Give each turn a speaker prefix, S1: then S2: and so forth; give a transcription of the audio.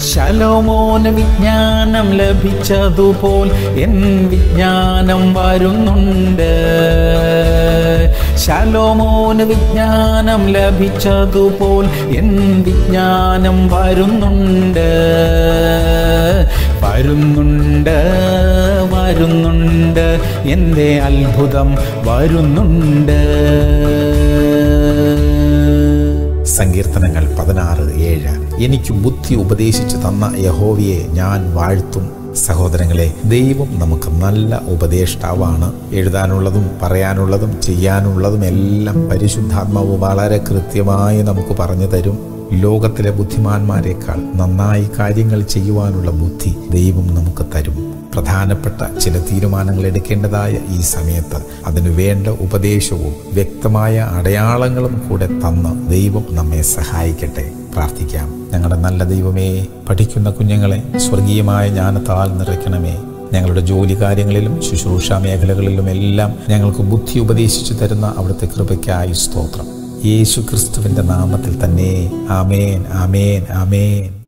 S1: ശലോമോന് വിജ്ഞാനം ലഭിച്ചതുപോൽ എൻ വിജ്ഞാനം വരുന്നുണ്ട്. ശലോമോന് വിജ്ഞാനം ലഭിച്ചതുപോൽ എൻ വിജ്ഞാനം വരുന്നുണ്ട്. വരുന്നുണ്ട് വരുന്നുണ്ട് എന്റെ അത്ഭുതം വരുന്നുണ്ട്.
S2: സങ്കീർത്തനങ്ങൾ പതിനാറ് ഏഴ്. എനിക്ക് ബുദ്ധി ഉപദേശിച്ചു തന്ന യഹോവയെ ഞാൻ വാഴ്ത്തും. സഹോദരങ്ങളെ ദൈവം നമുക്ക് നല്ല ഉപദേഷ്ടാവാണ്. എഴുതാനുള്ളതും പറയാനുള്ളതും ചെയ്യാനുള്ളതും എല്ലാം പരിശുദ്ധാത്മാവ് വളരെ കൃത്യമായി നമുക്ക് പറഞ്ഞു തരും. ലോകത്തിലെ ബുദ്ധിമാന്മാരെക്കാൾ നന്നായി കാര്യങ്ങൾ ചെയ്യുവാനുള്ള ബുദ്ധി ദൈവം നമുക്ക് തരും. പ്രധാനപ്പെട്ട ചില തീരുമാനങ്ങൾ എടുക്കേണ്ടതായ ഈ സമയത്ത് അതിനു വേണ്ട ഉപദേശവും വ്യക്തമായ അടയാളങ്ങളും കൂടെ തന്ന് ദൈവം നമ്മെ സഹായിക്കട്ടെ. പ്രാർത്ഥിക്കാം. ഞങ്ങളുടെ നല്ല ദൈവമേ പഠിക്കുന്ന കുഞ്ഞുങ്ങളെ സ്വർഗീയമായ ജ്ഞാനത്താൽ നിറയ്ക്കണമേ. ഞങ്ങളുടെ ജോലി കാര്യങ്ങളിലും ശുശ്രൂഷ മേഖലകളിലും എല്ലാം ഞങ്ങൾക്ക് ബുദ്ധി ഉപദേശിച്ചു തരുന്ന അവിടുത്തെ കൃപയ്ക്കായി സ്തോത്രം. യേശു ക്രിസ്തുവിന്റെ നാമത്തിൽ തന്നെ. ആമേൻ ആമേൻ ആമേൻ.